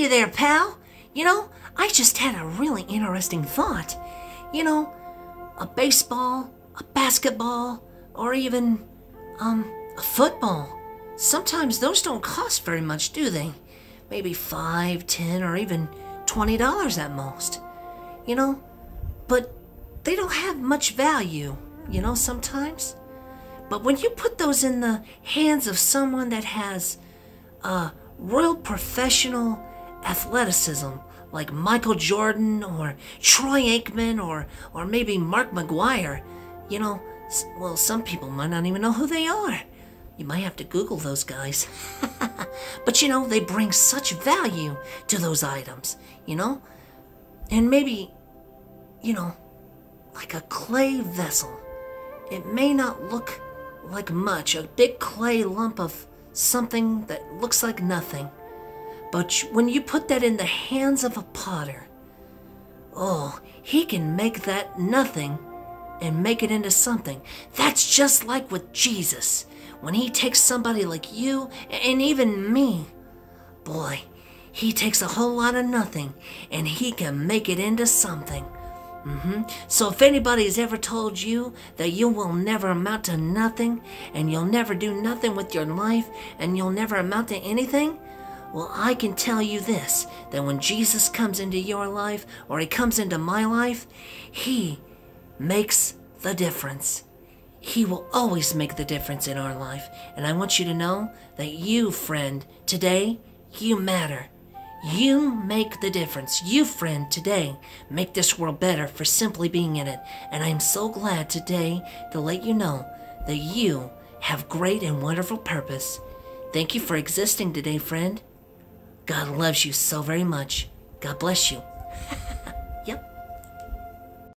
Hiya there, pal. You know, I just had a really interesting thought. You know, a baseball, a basketball, or even, um, a football. Sometimes those don't cost very much, do they? Maybe five, ten, or even twenty dollars at most. You know, but they don't have much value, you know, sometimes. But when you put those in the hands of someone that has a real professional athleticism, like Michael Jordan or Troy Aikman or, or maybe Mark McGwire, you know, well, some people might not even know who they are. You might have to Google those guys. but you know, they bring such value to those items, you know? And maybe, you know, like a clay vessel. It may not look like much, a big clay lump of something that looks like nothing. But when you put that in the hands of a potter, oh, he can make that nothing and make it into something. That's just like with Jesus. When he takes somebody like you and even me, boy, he takes a whole lot of nothing and he can make it into something. hmm So if anybody's ever told you that you will never amount to nothing and you'll never do nothing with your life and you'll never amount to anything, well, I can tell you this that when Jesus comes into your life or he comes into my life, he makes the difference. He will always make the difference in our life. And I want you to know that you, friend, today, you matter. You make the difference. You, friend, today, make this world better for simply being in it. And I am so glad today to let you know that you have great and wonderful purpose. Thank you for existing today, friend. God loves you so very much. God bless you.